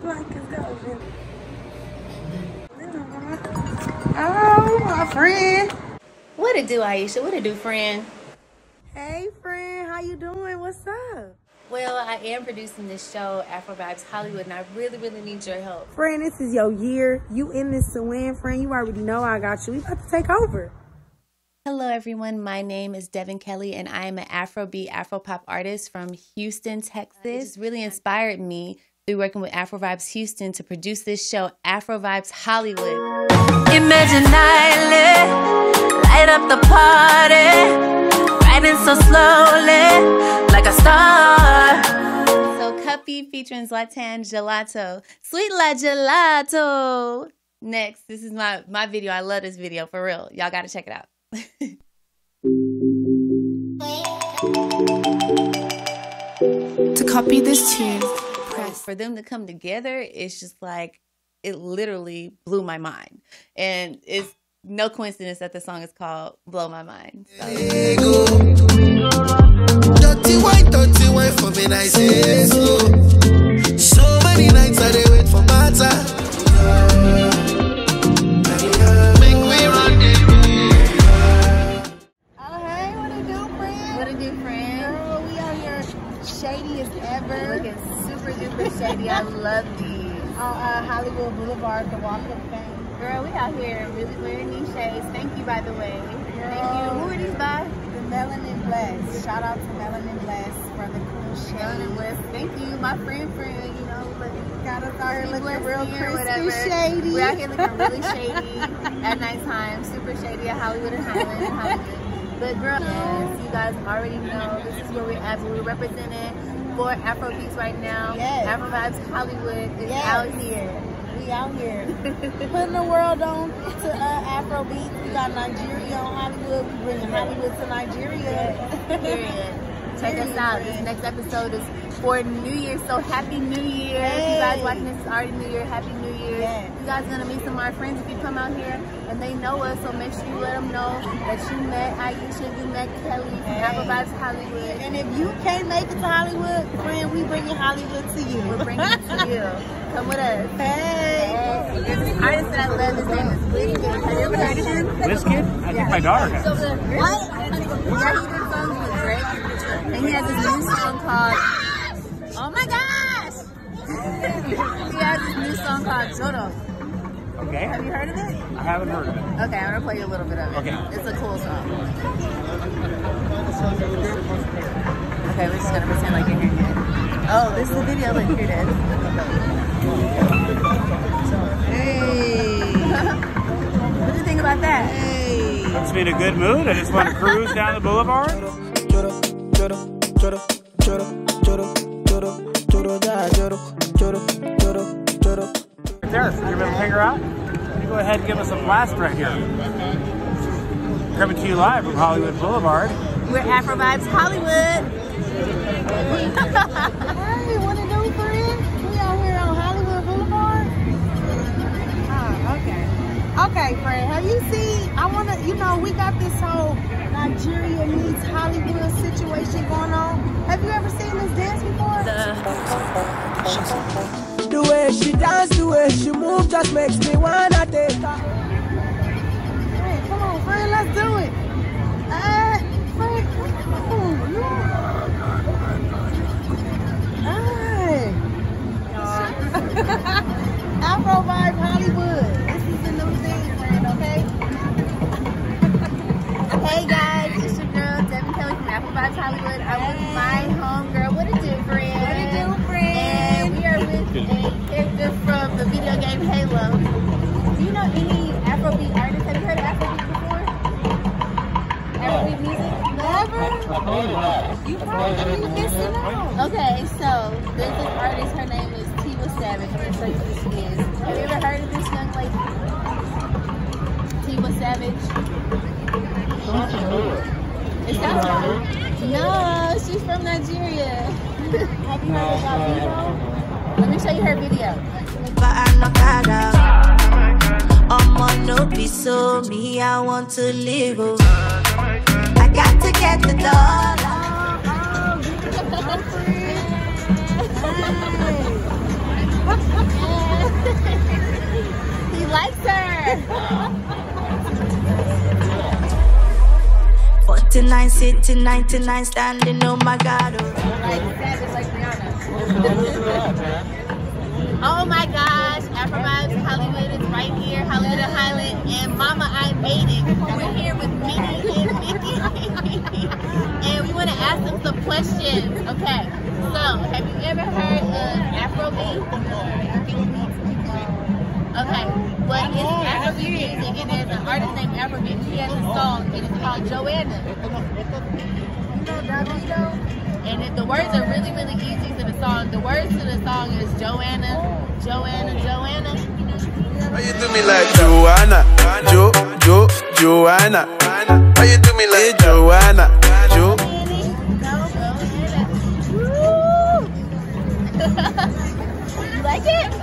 black as golden. Oh, my friend. What it do, Aisha? What it do, friend? Hey, friend. How you doing? What's up? Well, I am producing this show, Afro Vibes Hollywood, and I really, really need your help. Friend, this is your year. You in this to win, friend. You already know I got you. We about to take over. Hello, everyone. My name is Devyn Kelly, and I am an Afrobeat Afropop artist from Houston, Texas. Just really inspired me through working with Afro Vibes Houston to produce this show, Afro Vibes Hollywood. Imagine nightly, light up the party, riding so slowly, like a star. So, Cuppy featuring Zlatan Gelato, Sweet La Gelato. Next, this is my my video. I love this video for real. Y'all got to check it out. To copy this tune, press. For them to come together, it's just like it literally blew my mind, and it's no coincidence that the song is called "Blow My Mind." So. I love these. On uh, Hollywood Boulevard, the Walk of Fame. Girl, we out here really wearing these shades. Thank you, by the way. Thank you. Who are these by? The Melanin Blast. Shout out to Melanin Blast for the cool shade. Melanin Blast. Thank you, my friend, friend. You know, look, got us out here looking real crispy shady. We're out here looking really shady at nighttime. Super shady at Hollywood and Highland and Hollywood. But girl, yes, you guys already know this is where we're at. But we're representing for Afro Beats right now. Yes. Afro Vibes Hollywood is Yes. out here. We out here putting the world on to uh, Afro beats. We got Nigeria on Hollywood. We bringing Hollywood to Nigeria. Period. Check us out. This next episode is for New Year. So happy New Year. If you guys Hey. watching this is already New Year. Happy New Year. Yes. You guys gonna meet some of our friends if you come out here and they know us. So make sure you let them know that you met Aisha, you met Kelly from Hey. Afro Vibes Hollywood. And if you can't make it to Hollywood, friend, we bringing Hollywood to you. We're bringing it to you. Come with us. Hey. There's this artist that I love. His name is Wizkid. Have you ever heard of him? Wizkid? I think my daughter has. What? Yeah, he did songs with Drake. And he has this new song called my gosh! He has this new song called Joro. Okay. Have you heard of it? I haven't heard of it. Okay, I'm gonna play you a little bit of it. Okay. It's a cool song. Okay, we're just gonna pretend like you're hearing it. Oh, this is the video. Look, here it is. Hey. what do you think about that? Hey. Puts me in a good mood. I just want to cruise down the boulevard. Your middle finger out. You go ahead and give us a blast right here. Coming to you live from Hollywood Boulevard. We're Afro Vibes Hollywood. Hey, what it do, friend? We out here on Hollywood Boulevard. Ah, okay. Okay, friend. Have you seen? I wanna. You know, we got this whole Nigeria meets Hollywood situation going on. Have you ever seen this dance before? The way she dance, the way she move, just makes me wanna take her. Africa? No, she's from Nigeria. Have you heard about Vivo? Let me show you her video. Omo no be so me, I want to live. Oh. I got to get the dollar. he likes her. 59, sitting 99, standing, oh my god. Oh. Oh my gosh, Afro Vibes Hollywood is right here, Hollywood and Highland, and Mama, I made it. We're here with Minnie and Mickey, and we want to ask them some questions. Okay, so have you ever heard of Afrobeat? Okay, what is Afrobeat music? And there's an artist named Afro B. He has a song, it's called Joanna. And it, the words are really, really easy to the song. The words to the song is Joanna, Joanna, Joanna. Why you do me like Joanna? Jo, Jo, Joanna. Why you do me like Joanna? Jo. you like it?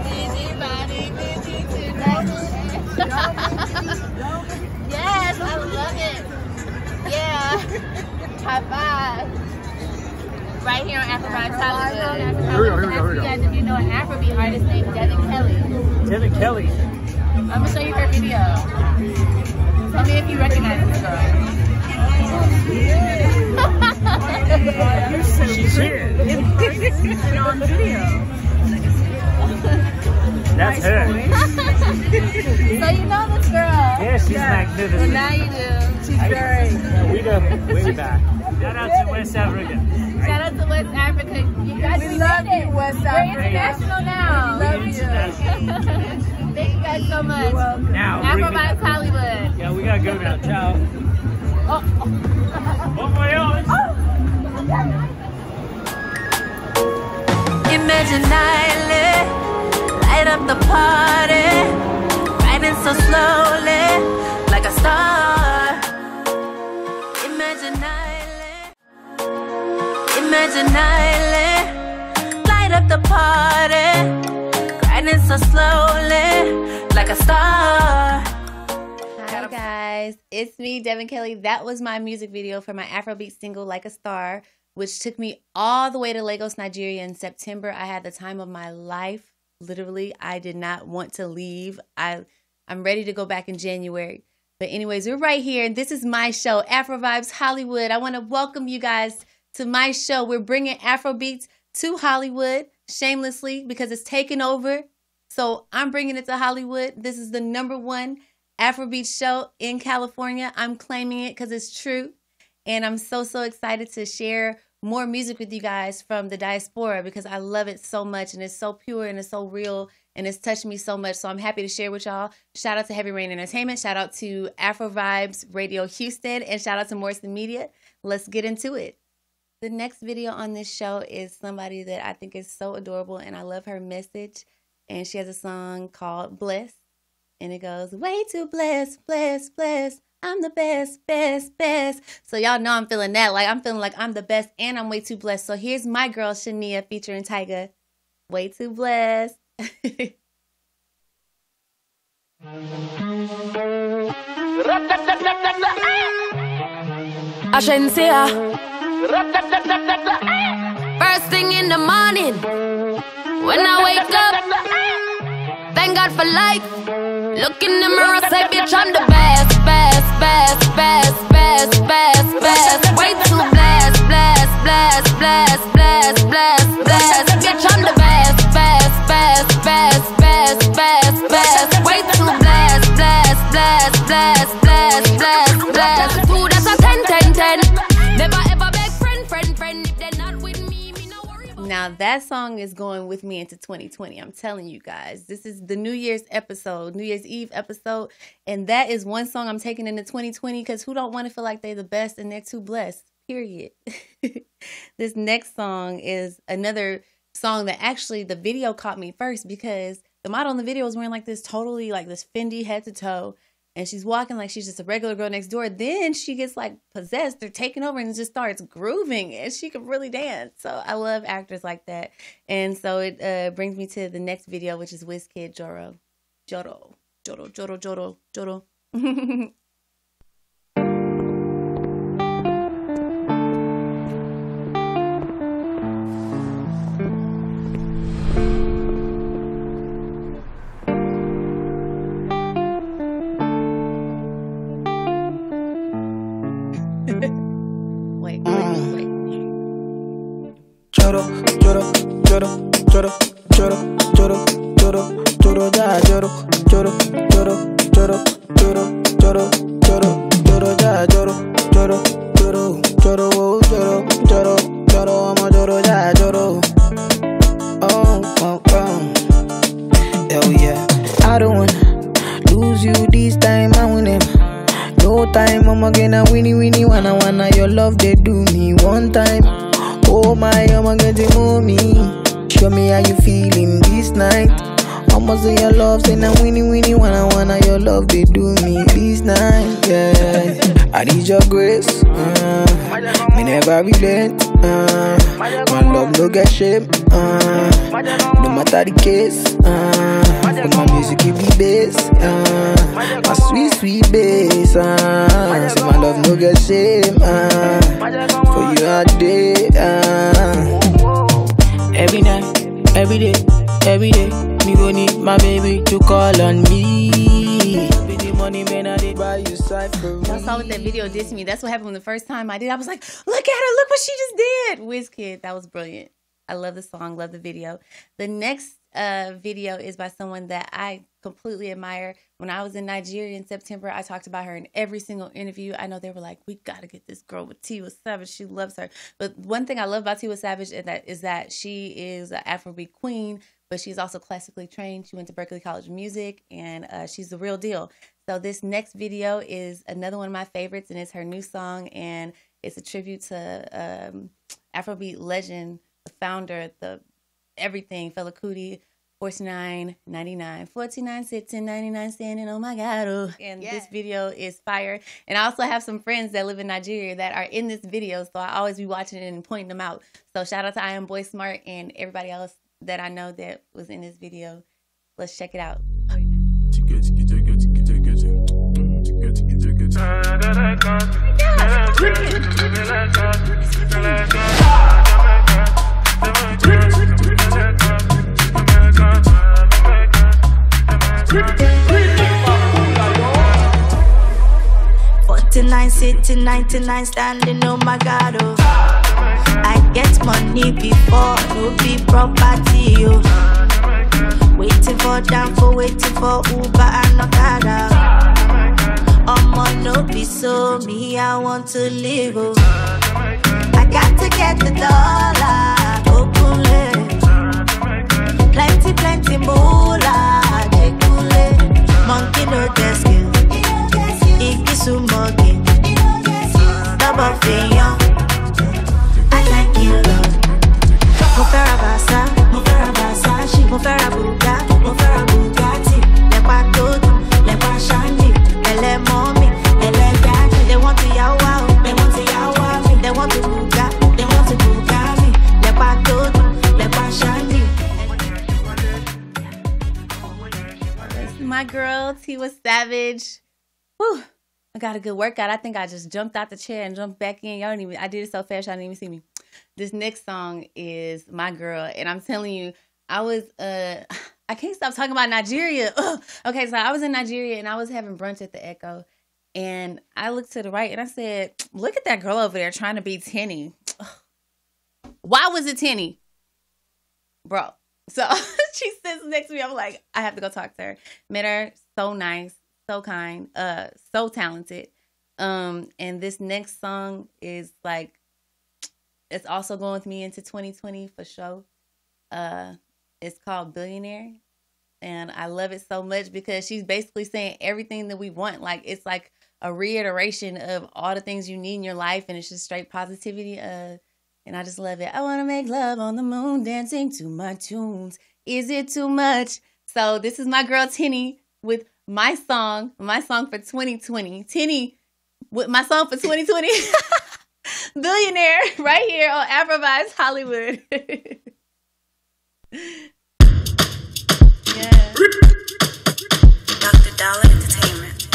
Anybody busy tonight? Yes, I love it. Yeah. High five. Right here on Afro Vibes Hollywood. Here we go, here we go, here we go. You guys if you know an Afrobeat artist named Devyn Kelly. Devyn Kelly. I'm gonna show you her video. Tell me if you recognize this girl. She's here. That's her. so you know this girl. Yeah, she's magnificent. Now you do. She's Yeah, we go way back. Shout out to West Africa. Shout out to West Africa. You guys, we, love you, West Africa. We're international now. love you. Thank you guys so much. Now, Afro bring me- Vibes Hollywood. Yeah, we gotta go now. Ciao. Oh, oh. my God. Oh. Imagine nightly, light up the party, riding so slowly, like a star. Imagine nightly, imagine nightly, light up the party, riding so slowly, like a star. Hi guys, it's me, Devyn Kelly. That was my music video for my Afrobeat single "Like a Star," which took me all the way to Lagos, Nigeria in September. I had the time of my life. Literally, I did not want to leave. I I'm ready to go back in January. But anyways, we're right here, and this is my show, Afro Vibes Hollywood. I want to welcome you guys to my show. We're bringing afro beats to Hollywood shamelessly because it's taken over. So I'm bringing it to Hollywood. This is the number one Afrobeat show in California. I'm claiming it because it's true. And I'm so, so excited to share more music with you guys from the diaspora because I love it so much and it's so pure and it's so real and it's touched me so much. So I'm happy to share with y'all. Shout out to Heavy Rain Entertainment. Shout out to Afro Vibes Radio Houston and shout out to Morrison Media. Let's get into it. The next video on this show is somebody that I think is so adorable and I love her message. And she has a song called Bless. And it goes, way too blessed, blessed, blessed. I'm the best, best, best. So y'all know I'm feeling that. Like I'm feeling like I'm the best and I'm way too blessed. So here's my girl Shania featuring Tyga. Way too blessed. Ashensia. First thing in the morning, when I wake up, thank God for life. Look in the mirror, say, bitch, I'm the best, best, best, best, best, best, best. Way too blessed, blessed, blessed, blessed, blessed, blessed, blessed. That song is going with me into 2020. I'm telling you guys. This is the New Year's episode, New Year's Eve episode, and that is one song I'm taking into 2020 cuz who don't want to feel like they're the best and they're too blessed. Period. this next song is another song that actually the video caught me first because the model in the video was wearing like this totally like this Fendi head to toe and she's walking like she's just a regular girl next door. Then she gets like possessed or taken over and just starts grooving and she can really dance. So I love actors like that. And so it uh, brings me to the next video, which is Wizkid Joro. Joro. Joro, Joro, Joro, Joro. lloro, lloro, lloro, lloro, lloro, lloro, lloro, ya lloro, lloro, lloro, lloro, the. Show me how you feeling this night. I'ma say your love, say na winnie winnie wanna wanna your love they do me this night. Yeah, I need your grace. Uh, me never relent. Uh, my love no get shame. Uh, no matter the case. Uh, but my music give me bass. Uh, my sweet sweet bass. Uh, my love no get shame. Uh, for you all day. Uh, every night, every day, every day. Me go need my baby to call on me. Y'all saw what that video did to me. That's what happened when the first time I did. I was like, look at her, look what she just did. WizKid, that was brilliant. I love the song, love the video. The next uh, video is by someone that I completely admire. When I was in Nigeria in September, I talked about her in every single interview. I know they were like, we got to get this girl with Tiwa Savage. She loves her. But one thing I love about Tiwa Savage is that, is that she is an Afrobeat queen, but she's also classically trained. She went to Berklee College of Music, and uh, she's the real deal. So this next video is another one of my favorites, and it's her new song, and it's a tribute to um, Afrobeat legend, the founder, the everything, Fela Kuti. 49 99 49 sitting 99 standing oh my god oh. and this video is fire and i also have some friends that live in nigeria that are in this video so i always be watching it and pointing them out so shout out to i am boy smart and everybody else that i know that was in this video let's check it out Forty-nine sitting, ninety-nine standing. Oh my God, oh. I get money before no be property, oh. Waiting for Danfo, waiting for Uber and Okada. Omo no be so me, I want to live, oh. I got to get the dollar, Savage. Whew. I got a good workout. I think I just jumped out the chair and jumped back in. Y'all didn't even I did it so fast y'all didn't even see me. This next song is My Girl. And I'm telling you, I was uh I can't stop talking about Nigeria. Ugh. Okay, so I was in Nigeria and I was having brunch at the Echo. And I looked to the right and I said, look at that girl over there trying to be Teni. Why was it Teni? Bro. So she sits next to me. I'm like, I have to go talk to her. Met her, so nice, so kind, uh, so talented. Um, and this next song is like it's also going with me into 2020 for sure. Uh, it's called Billionaire. And I love it so much because she's basically saying everything that we want. Like it's like a reiteration of all the things you need in your life, and it's just straight positivity. Uh, and I just love it. I want to make love on the moon, dancing to my tunes. Is it too much? So this is my girl Teni with my song, my song for 2020. Teni with my song for 2020. Billionaire right here on Afro Vibes Hollywood. yeah. Dr. Dolor Entertainment.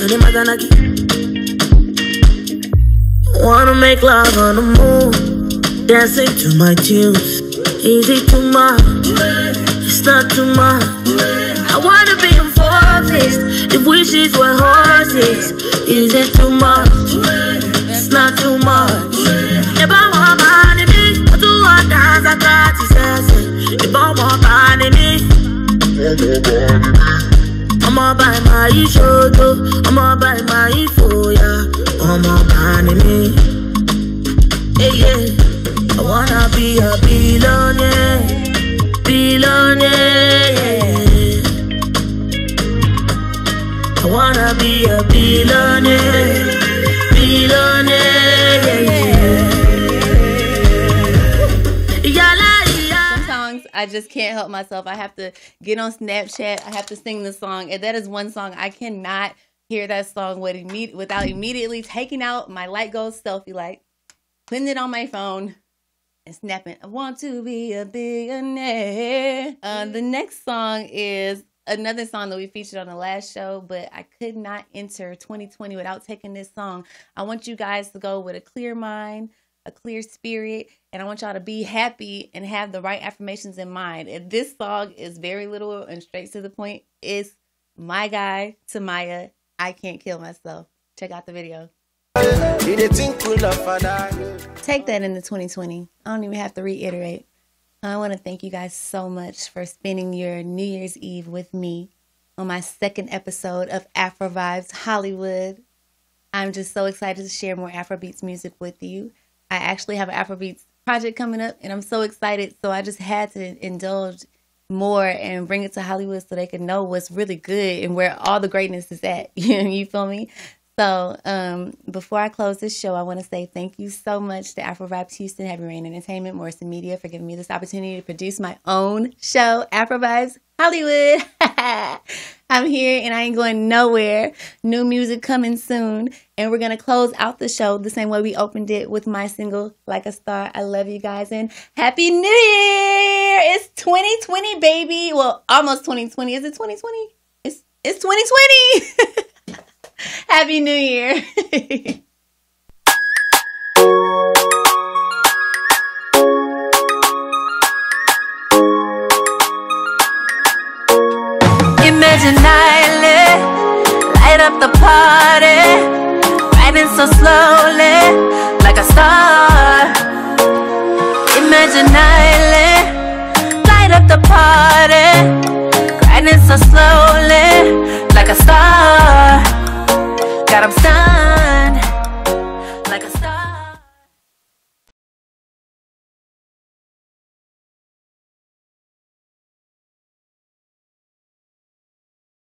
Nani Maganaki. Wanna make love on the moon, dancing to my tunes. Is it too much? It's not too much. I wanna be in for hopeless. If wishes were horses, is it too much? It's not too much. I want money, me, I do what I got to. If I want money, me, I'ma buy my shoto, I'ma buy my foya, I'ma buy me. Hey, yeah. I wanna be a billionaire, billionaire. I wanna be a billionaire, billionaire. I just can't help myself. I have to get on Snapchat. I have to sing the song, and that is one song I cannot hear that song without immediately taking out my light goes selfie light, putting it on my phone, and snapping. I want to be a billionaire. Uh, the next song is another song that we featured on the last show, but I could not enter 2020 without taking this song. I want you guys to go with a clear mind, a clear spirit, and I want y'all to be happy and have the right affirmations in mind. And this song is very little and straight to the point. It's my guy, Tamaya. I can't kill myself. Check out the video. Take that into 2020. I don't even have to reiterate. I want to thank you guys so much for spending your New Year's Eve with me on my second episode of Afro Vibes Hollywood. I'm just so excited to share more Afrobeats music with you. I actually have an Afrobeats project coming up, and I'm so excited. So I just had to indulge more and bring it to Hollywood so they can know what's really good and where all the greatness is at. you feel me? So, um, before I close this show, I want to say thank you so much to Afro Vibes Houston, Heavy Rain Entertainment, Morrison Media for giving me this opportunity to produce my own show, Afro Vibes Hollywood. I'm here and I ain't going nowhere. New music coming soon. And we're going to close out the show the same way we opened it with my single, Like a Star. I love you guys and Happy New Year! It's 2020, baby. Well, almost 2020. Is it 2020? It's, it's 2020. Happy New Year. Imagine nightly, light up the party, riding so slowly, like a star. Imagine nightly, light up the party, riding so slowly, like a star got him stunned.